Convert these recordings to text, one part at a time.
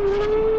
Mm-hmm.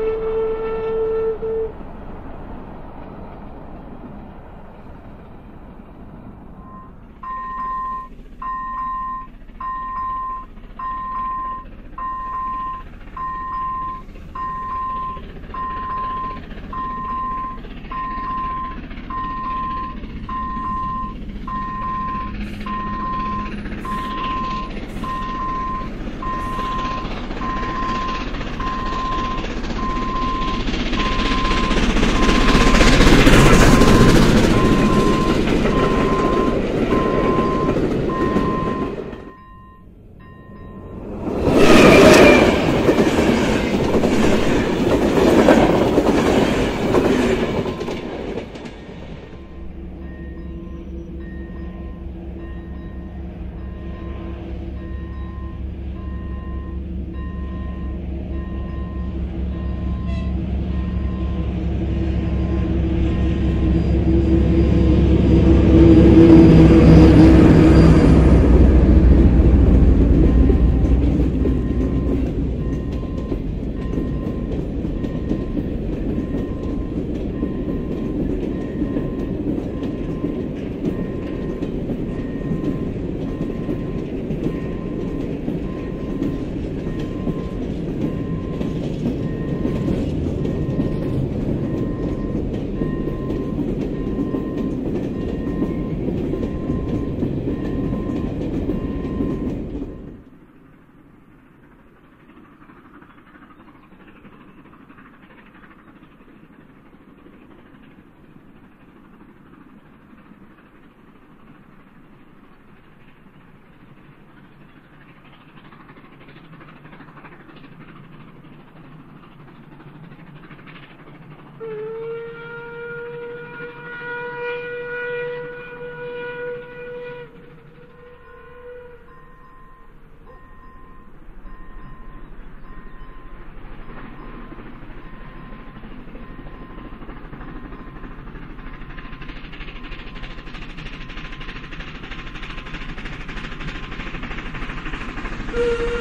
you.